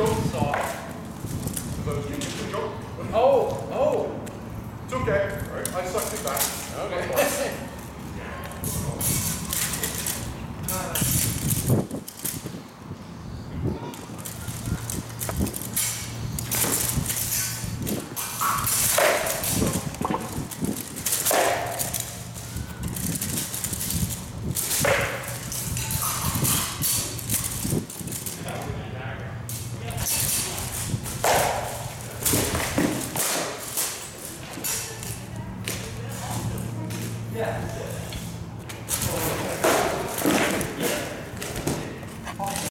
joke sauce. Because I was using joke. Oh, oh. It's okay. Right? I sucked it back. Okay. Thank you. Yeah.